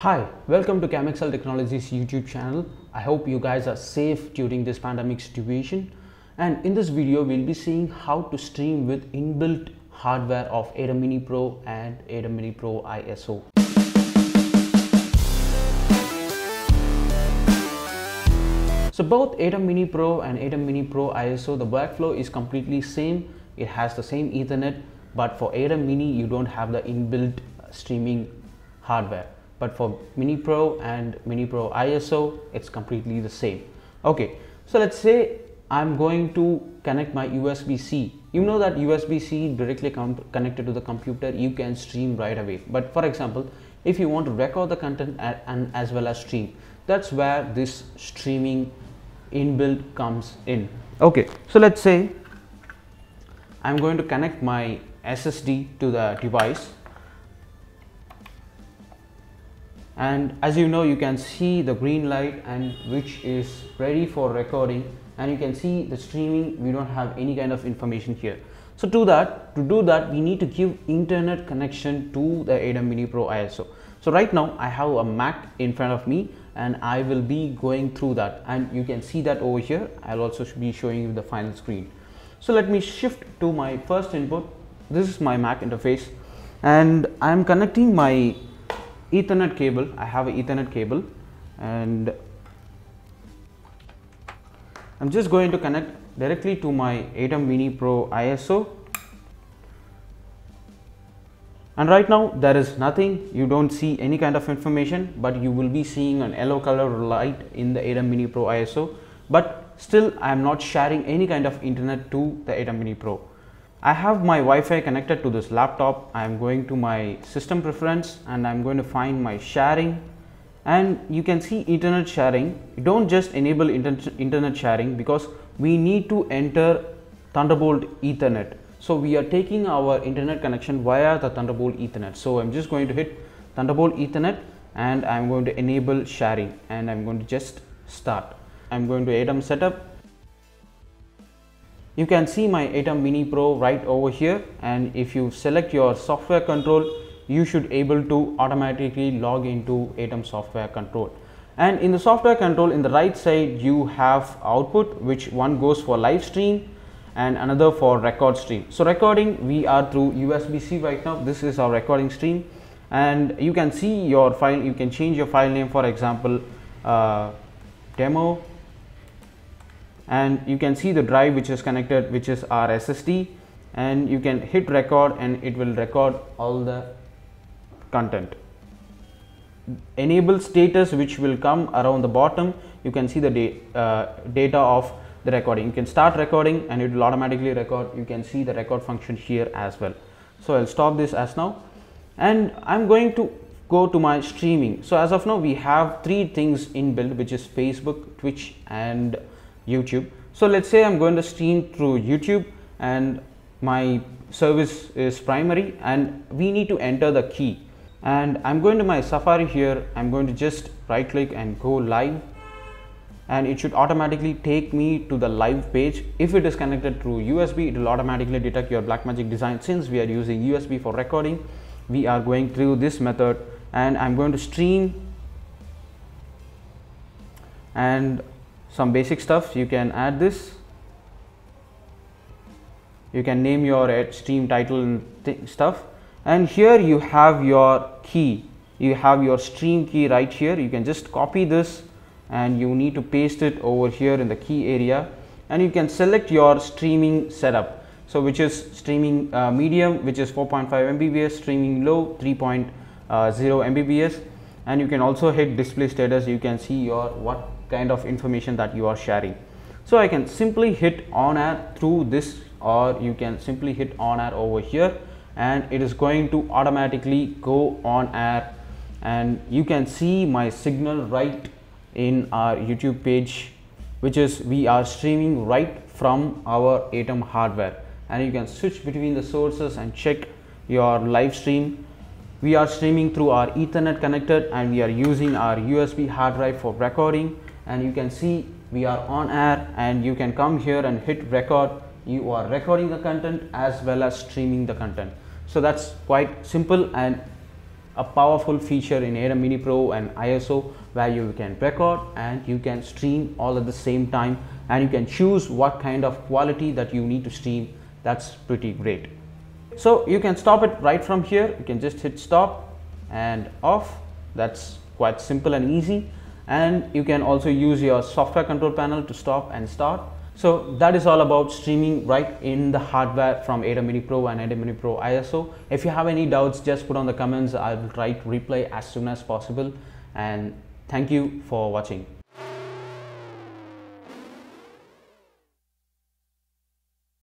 Hi, welcome to Camixel Technologies YouTube channel. I hope you guys are safe during this pandemic situation. And in this video, we'll be seeing how to stream with inbuilt hardware of ATEM Mini Pro and ATEM Mini Pro ISO. So both ATEM Mini Pro and ATEM Mini Pro ISO, the workflow is completely same. It has the same Ethernet, but for ATEM Mini, you don't have the inbuilt streaming hardware. But for Mini Pro and Mini Pro ISO, it's completely the same. Okay, so let's say I'm going to connect my USB-C. You know that USB-C directly connected to the computer, you can stream right away. But for example, if you want to record the content and as well as stream, that's where this streaming inbuilt comes in okay so let's say i'm going to connect my ssd to the device and as you know you can see the green light and which is ready for recording. And you can see the streaming. We don't have any kind of information here. So to that to do that we need to give internet connection to the ATEM Mini Pro ISO so right now I have a Mac in front of me and I will be going through that. And you can see that over here. I'll also be showing you the final screen. So let me shift to my first input. This is my Mac interface. And I'm connecting my ethernet cable. I have an ethernet cable and I'm just going to connect directly to my ATEM Mini Pro ISO and right now there is nothing. You don't see any kind of information but you will be seeing an yellow color light in the ATEM Mini Pro ISO but still I am not sharing any kind of internet to the ATEM Mini Pro. I have my Wi-Fi connected to this laptop. I am going to my system preference and I'm going to find my sharing and you can see internet sharing. Don't just enable inter internet sharing because we need to enter Thunderbolt Ethernet so we are taking our internet connection via the Thunderbolt Ethernet. So I'm just going to hit Thunderbolt Ethernet and I'm going to enable sharing and I'm going to just start. I'm going to ATEM setup. You can see my ATEM Mini Pro right over here and if you select your software control, you should able to automatically log into ATEM software control. And in the software control in the right side, you have output which one goes for live stream and another for record stream. So recording we are through USB-C right now. This is our recording stream and you can see your file, you can change your file name for example uh, demo and you can see the drive which is connected which is our SSD and you can hit record and it will record all the content enable status which will come around the bottom you can see the da uh, data of the recording. You can start recording and it will automatically record. You can see the record function here as well. So I'll stop this as now and I'm going to go to my streaming. So as of now we have three things inbuilt which is Facebook, Twitch and YouTube. So let's say I'm going to stream through YouTube and my service is primary and we need to enter the key and I'm going to my Safari here. I'm going to just right click and go live and it should automatically take me to the live page. If it is connected through USB, it will automatically detect your Blackmagic design. Since we are using USB for recording, we are going through this method and I'm going to stream and some basic stuff. You can add this. You can name your stream title and stuff. And here you have your key. You have your stream key right here. You can just copy this and you need to paste it over here in the key area and you can select your streaming setup so which is streaming uh, medium which is 4.5 mbps streaming low 3.0 uh, mbps and you can also hit display status. You can see your what kind of information that you are sharing. So i can simply hit on air through this or you can simply hit on air over here and it is going to automatically go on air. And you can see my signal right in our YouTube page which is we are streaming right from our ATEM hardware. And you can switch between the sources and check your live stream. We are streaming through our ethernet connected and we are using our USB hard drive for recording and you can see we are on air and you can come here and hit record. You are recording the content as well as streaming the content. So that's quite simple and a powerful feature in ATEM Mini Pro and ISO where you can record and you can stream all at the same time and you can choose what kind of quality that you need to stream that's pretty great so you can stop it right from here you can just hit stop and off that's quite simple and easy and you can also use your software control panel to stop and start so that is all about streaming right in the hardware from ATEM Mini Pro and ATEM Mini Pro ISO. If you have any doubts, just put on the comments. I will try to reply as soon as possible. And thank you for watching.